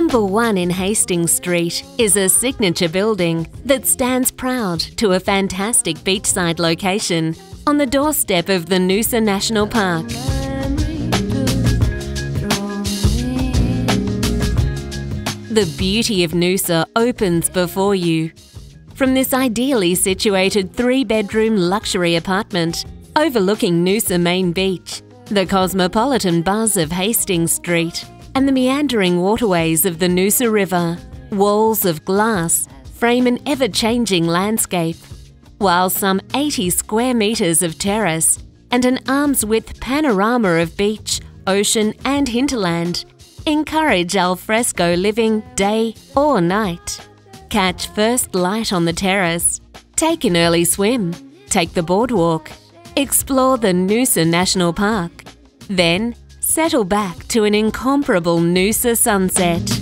Number one in Hastings Street is a signature building that stands proud to a fantastic beachside location on the doorstep of the Noosa National Park. The beauty of Noosa opens before you. From this ideally situated three bedroom luxury apartment overlooking Noosa Main Beach, the cosmopolitan buzz of Hastings Street, and the meandering waterways of the Noosa River, walls of glass frame an ever changing landscape, while some 80 square metres of terrace and an arm's width panorama of beach, ocean, and hinterland encourage alfresco living day or night. Catch first light on the terrace, take an early swim, take the boardwalk, explore the Noosa National Park, then settle back to an incomparable Noosa sunset.